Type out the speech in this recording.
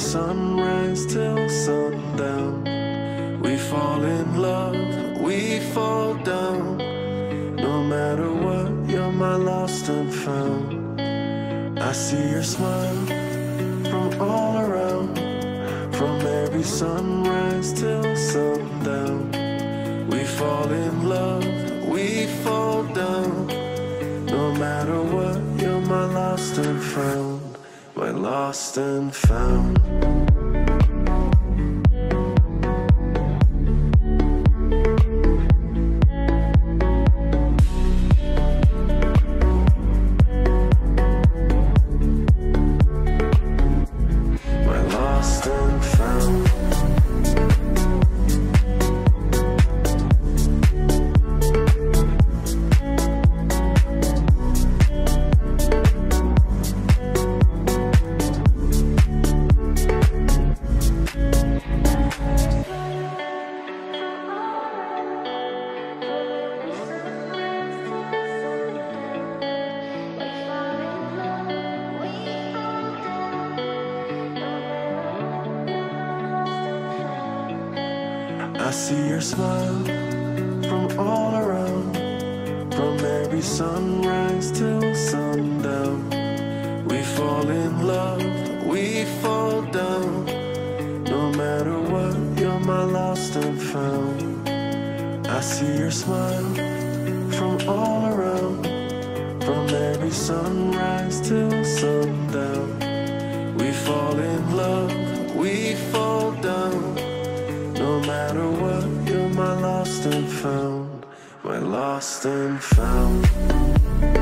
sunrise till sundown. We fall in love, we fall down. No matter what, you're my lost and found. I see your smile from all around, from every sunrise till sundown. We fall in love, we fall down. No matter what, you're my lost and found, my lost and found. I see your smile from all around, from every sunrise till sundown. We fall in love, we fall down. No matter what, you're my lost and found. I see your smile from all around, My lost and found.